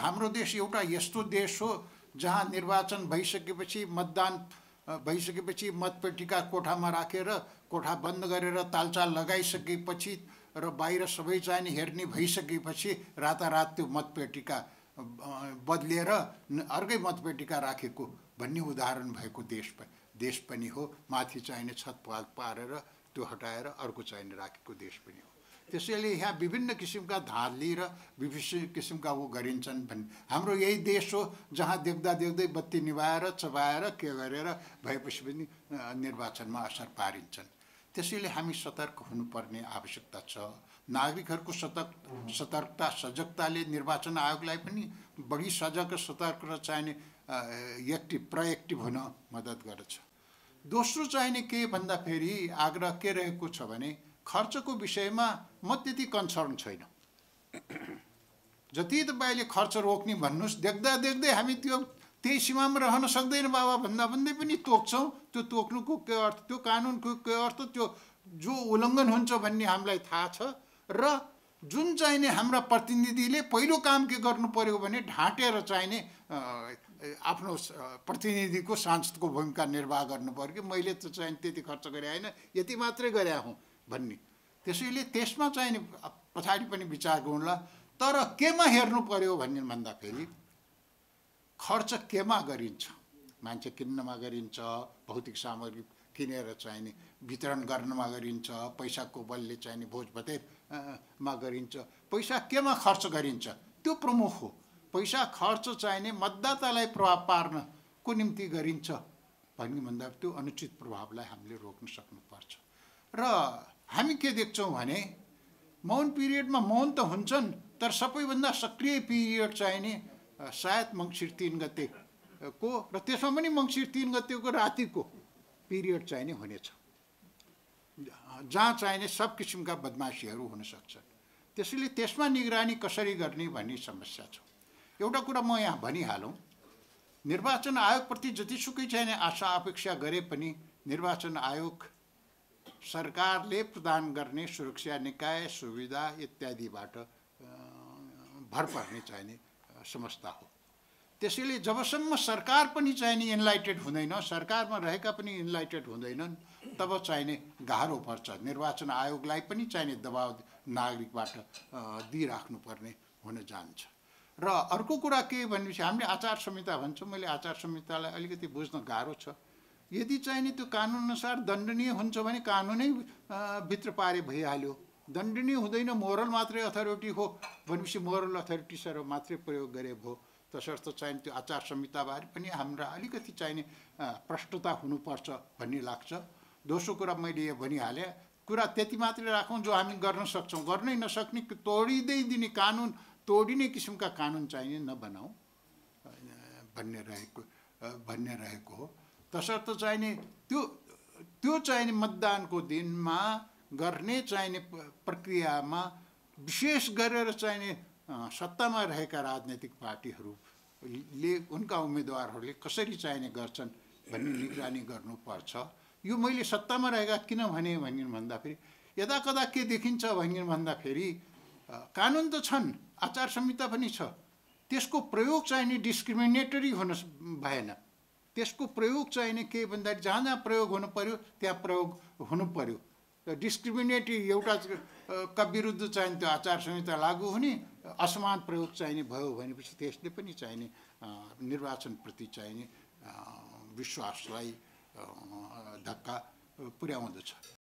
हाम्रो देश एउटा यस्तो देश हो जहाँ निर्वाचन भइसकेपछि मतदान भइसकेपछि मतपेटिका कोठामा राखेर कोठा बन्द गरेर तालचाल लगाइसकेपछि र बाहिर सबै चाहिने हेर्ने भइसकेपछि रातारात त्यो मतपेटिका बदलिएर अर्कै मतपेटिका राखेको भन्ने उदाहरण भएको देश देश पनि हो माथि चाहिने छत पारेर त्यो हटाएर अर्को चाहिने राखेको देश पनि हो। त्यसैले यहाँ विभिन्न किसिमका धाली र विभिन्न किसिमका ऊ गरिन्छन् भन्ने हाम्रो यही देश हो जहाँ देख्दा देख्दै बत्ती निभाएर चबाएर के गरेर भएपछि पनि निर्वाचनमा असर पारिन्छन्। त्यसैले हामी सतर्क हुनुपर्ने आवश्यकता छ। नागरिकहरूको सतर्क सतर्कता सजगताले निर्वाचन आयोगलाई पनि बढी सजग सतर्क र चाहिने एक्टिभ प्रएक्टिभ हुन मद्दत गर्दछ। दोस्रो चाहिने के भन्दाखेरि आग्रह के रहेको छ भने खर्चको विषयमा म त्यति कन्सर्न छैन। जति तपाईँले खर्च रोक्ने भन्नुहोस् देख्दा देख्दै हामी त्यो त्यही सीमामा रहन सक्दैन बाबा भन्दा भन्दै पनि तोक्छौँ। त्यो तोक्नुको के अर्थ त्यो कानुनको के अर्थ त्यो जो उल्लङ्घन हुन्छ भन्ने हामीलाई थाहा छ। र जुन चाहिने हाम्रा प्रतिनिधिले पहिलो काम के गर्नु पर्यो भने ढाँटेर चाहिने आफ्नो प्रतिनिधिको सांसदको भूमिका निर्वाह गर्नु पऱ्यो कि मैले त चाहिँ त्यति खर्च गरे होइन यति मात्रै गरे हुँ। भन्ने। त्यसैले त्यसमा चाहिँ पछाडि पनि विचार गरौँला तर केमा हेर्नु पर्यो भन्ने भन्दाखेरि खर्च केमा गरिन्छ? मान्छे किन्नमा गरिन्छ भौतिक सामग्री किनेर चाहिने वितरण गर्नमा गरिन्छ पैसाको बलले चाहिने भोज भतेरमा गरिन्छ। पैसा केमा खर्च गरिन्छ? त्यो प्रमुख हो। पैसा खर्च चाहिने मतदातालाई प्रभाव पार्नको निम्ति गरिन्छ भन्ने भन्दा त्यो अनुचित प्रभावलाई हामीले रोक्न सक्नुपर्छ। र हामी के देख्छौँ भने मौन पिरियडमा मौन त हुन्छन् तर सबैभन्दा सक्रिय पिरियड चाहिने सायद मङ्सिर तिन गतेको र त्यसमा पनि मङ्सिर तिन गतेको रातिको पिरियड चाहिने हुनेछ। जहाँ चाहिने सब किसिमका बदमासीहरू हुनसक्छन् त्यसैले त्यसमा निगरानी कसरी गर्ने भन्ने समस्या छ। एउटा कुरा म यहाँ भनिहालौँ। निर्वाचन आयोगप्रति जतिसुकै चाहिने आशा अपेक्षा गरे पनि निर्वाचन आयोग सरकारले प्रदान गर्ने सुरक्षा निकाय सुविधा इत्यादिबाट भर पर्ने चाहिने समस्या हो। त्यसैले जबसम्म सरकार पनि चाहिने इन्लाइटेड हुँदैन सरकारमा रहेका पनि इन्लाइटेड हुँदैनन् तब चाहिने गाह्रो पर्छ। निर्वाचन आयोगलाई पनि चाहिने दबाब नागरिकबाट दिइराख्नुपर्ने हुन जान्छ। र अर्को कुरा के भनेपछि हामीले आचार संहिता भन्छौँ। मैले आचार संहितालाई अलिकति बुझ्न गाह्रो छ। यदि चाहिने त्यो कानुनअनुसार दण्डनीय हुन्छ भने कानुनै भित्र पारे भइहाल्यो। दण्डनीय हुँदैन मोरल मात्रै अथोरिटी हो भनेपछि मोरल अथोरिटिसहरू मात्रै प्रयोग गरे भयो तसर्थ चाहिने त्यो आचार संहिताबारे पनि हाम्रा अलिकति चाहिने प्रष्टता हुनुपर्छ भन्ने लाग्छ। दोस्रो कुरा मैले यो भनिहालेँ कुरा त्यति मात्रै राखौँ जो हामी गर्न सक्छौँ। गर्नै नसक्ने तोडिँदै दिने कानुन तोडिने किसिमका कानुन चाहिने नबनाऊ भन्ने रहेको भन्ने रहेको हो। तसर्थ चाहिने त्यो त्यो चाहिने मतदानको दिनमा गर्ने चाहिने प्रक्रियामा विशेष गरेर चाहिने सत्तामा रहेका राजनैतिक पार्टीहरूले उनका उम्मेदवारहरूले कसरी चाहिने गर्छन् भन्ने निगरानी गर्नुपर्छ। यो मैले सत्तामा रहेका किन भने भनिन् भन्दाखेरि यदा कदा के देखिन्छ भनिन् भन्दाखेरि कानुन त छन् आचार संहिता पनि छ। त्यसको प्रयोग चाहिने डिस्क्रिमिनेटरी हुन भएन। त्यसको प्रयोग चाहिने के भन्दाखेरि जहाँ जहाँ प्रयोग हुनु पऱ्यो त्यहाँ प्रयोग हुनु पऱ्यो डिस्क्रिमिनेटी एउटा का विरुद्ध चाहिने त्यो आचार संहिता लागू हुने असमान प्रयोग चाहिने भयो भनेपछि त्यसले पनि चाहिने निर्वाचनप्रति चाहिने विश्वासलाई धक्का पुर्याउँदछ।